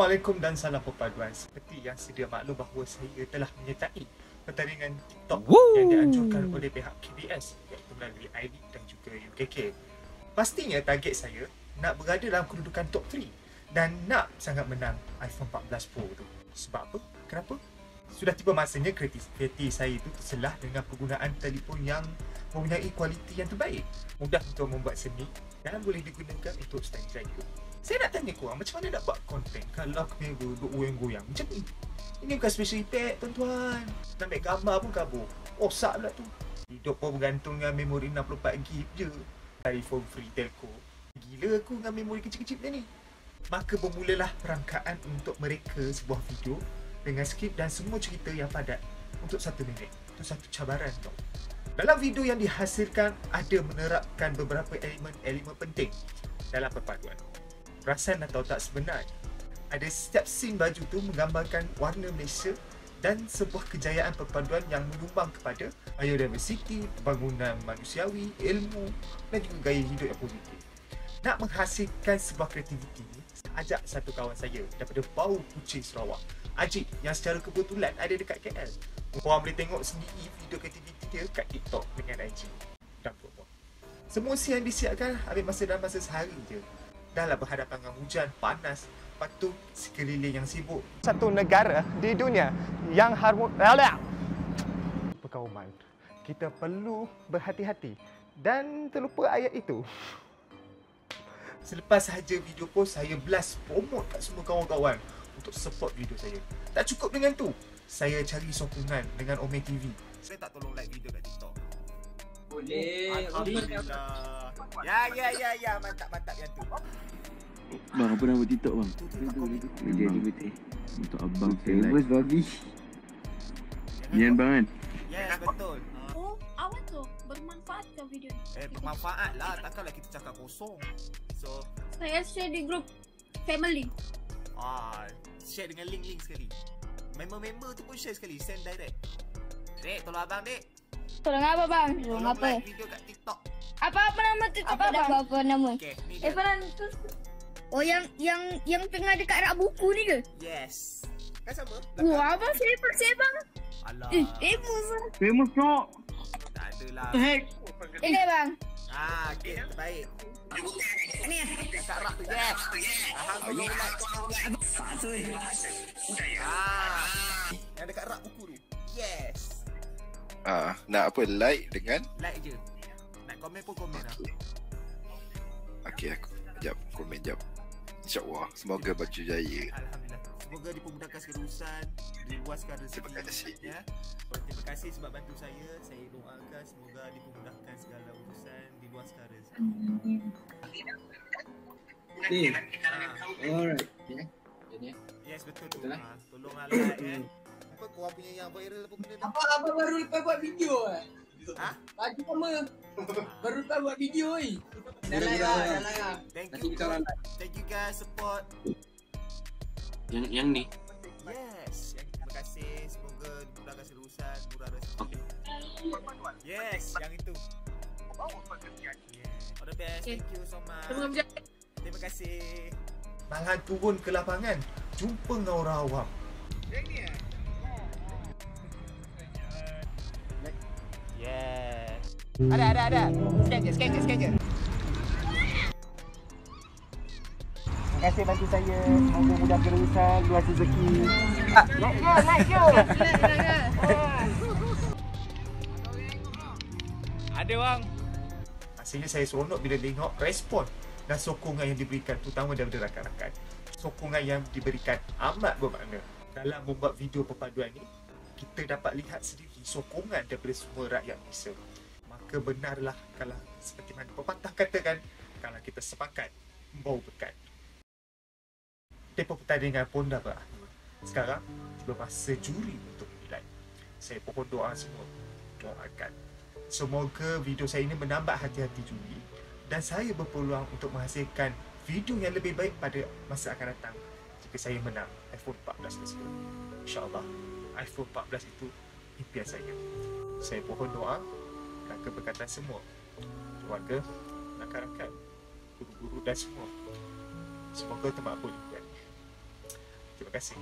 Assalamualaikum dan salam perpaduan. Seperti yang sedia maklum bahawa saya telah menyertai pertandingan TikTok Woo! yang dianjurkan oleh pihak KBS iaitu melalui ID dan juga UKK. Pastinya target saya nak berada dalam kedudukan top 3 dan nak sangat menang iPhone 14 Pro tu. Sebab apa? Kenapa? Sudah tiba masanya kreativiti saya itu terselah dengan penggunaan telefon yang mempunyai kualiti yang terbaik. Mudah untuk membuat seni dan boleh digunakan untuk radio. Saya nak tanya korang macam mana nak buat konten kalau kamera duduk goyang-goyang macam ni. Ini bukan special effect tuan-tuan. Nak ambil gambar pun kabur. Rosak pula tu. Hidup pun bergantung dengan memori 64GB je. iPhone free telco. Gila aku dengan memori kecil-kecil ni. Maka bermulalah perangkaan untuk mereka sebuah video dengan skrip dan semua cerita yang padat untuk satu minit. Itu satu cabaran tau. Dalam video yang dihasilkan ada menerapkan beberapa elemen-elemen penting dalam perpaduan. Perasan atau tak sebenar. Ada setiap scene baju tu menggambarkan warna Malaysia dan sebuah kejayaan perpaduan yang menyumbang kepada biodiversity, pembangunan manusiawi, ilmu dan juga gaya hidup yang positif. Nak menghasilkan sebuah kreativiti ni, saya ajak satu kawan saya daripada Bau Kucing Sarawak, Ajib yang secara kebetulan ada dekat KL. Korang boleh tengok sendiri video kreativiti dia kat TikTok dengan IG dan. Semua scene yang disiapkan ambil masa dalam masa sehari je. Dah lah berhadapan dengan hujan, panas, Lepas tu sekeliling yang sibuk. Satu negara di dunia yang harmoni... Perkauman. Kita perlu berhati-hati. Dan terlupa ayat itu. Selepas sahaja video post, saya blast promote kat semua kawan-kawan untuk support video saya. Tak cukup dengan tu, saya cari sokongan dengan Ome TV. Saya tak tolong like video kat TikTok. Boleh. Alhamdulillah. Ya, ya, ya, ya. Mantap, mantap yang tu. Bang, apa nama TikTok bang? Media Liberty Untuk abang saya Famous like babi Nian bang kan? Yes, betul. Oh, awak tu bermanfaat ke video ni? Eh, bermanfaat lah. Takkanlah kita cakap kosong. So, Saya share di grup family. ah, share dengan link-link sekali. Member-member tu pun share sekali. Send direct. Dek, tolong abang, Dek. Tolong apa bang? Tolong apa? like video kat TikTok. Apa apa nama TikTok Apa apa? Apa, apa nama? Okay, ni Eh. Farhan tu Oh yang yang yang tengah dekat rak buku ni ke? Yes. Kan sama? Wah abang sebab sebab. Alah. Eh famous lah. Famous bro Tak adalah. Heck Eh bang. Ah, okay, terbaik. Ni, dekat rak tu. Yes. Alhamdulillah. Ah, yang dekat rak buku tu. Ah, nak apa like dengan Like je. Nak komen pun komen lah. Okey aku jap komen jap. InsyaAllah semoga baju jaya. Alhamdulillah. Semoga dipermudahkan segala urusan, diluaskan rezeki. Terima kasih. Ya. Terima kasih sebab bantu saya. Saya doakan semoga dipermudahkan segala urusan, diluaskan rezeki. Eh, Ha. alright. Ya. Ini. Yes betul tu. Betul lah. Ha, tolonglah like eh. Apa kau punya yang viral apa benda ni? Apa apa baru lepas buat video eh? Ha? Pagi sama. Baru lepas buat video ni. Dah lah dah lah. Thank you. kita orang Thank you guys support. Yang yang ni Yes. Yang terima kasih. Semoga dimudahkan segala urusan, murah rezeki. Yes, yang itu. Yeah. All the best. Thank you so much. Terima kasih. Malah turun ke lapangan, jumpa dengan orang awam. Yes. Ada, ada, ada. Scan je, scan je, scan je. Terima kasih bantu saya. Semoga mudah berurusan, luas rezeki. Naik je, naik je. Ada bang. Hasilnya saya seronok bila tengok respon dan sokongan yang diberikan terutama daripada rakan-rakan. Sokongan yang diberikan amat bermakna. Dalam membuat video perpaduan ni, kita dapat lihat sendiri sokongan daripada semua rakyat Malaysia. Maka benarlah kalau seperti mana pepatah katakan, kalau kita sepakat, membawa berkat. Tempoh pertandingan pun dah berakhir. Sekarang, tiba masa juri untuk menilai. Saya pohon doa semua. Doakan. Semoga video saya ini menambah hati-hati juri dan saya berpeluang untuk menghasilkan video yang lebih baik pada masa akan datang jika saya menang iPhone 14 tersebut. InsyaAllah, iPhone 14 itu impian saya. Saya pohon doa dan keberkatan semua. Keluarga, rakan-rakan, guru-guru dan semua. Semoga termakbul impian. Terima kasih.